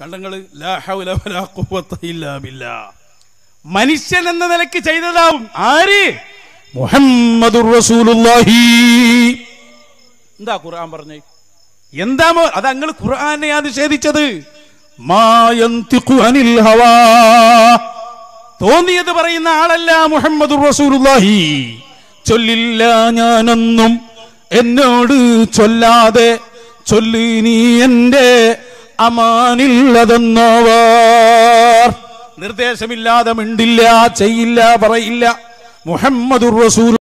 കണ്ടങ്ങൾ മനുഷ്യൻ എന്ന നിലയ്ക്ക് ചെയ്തതാവും. ആര്? മുഹമ്മദുർ റസൂലുള്ളാഹി. എന്താ ഖുർആൻ പറഞ്ഞു? എന്താ അത് അങ്ങൾ ഖുർആനെ നിഷേധിച്ചത്. ഹവാ. തോന്നിയത് പറയുന്ന ആളല്ല മുഹമ്മദ് ചൊല്ലില്ല ഞാനൊന്നും എന്നോട് ചൊല്ലാതെ ചൊല്ലി നീ അമാനില്ലതെന്നോവർ. നിർദ്ദേശമില്ലാതെ മിണ്ടില്ല ചെയ്യില്ല പറയില്ല. മുഹമ്മദുർ റസൂൽ